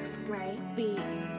X Gray Beats.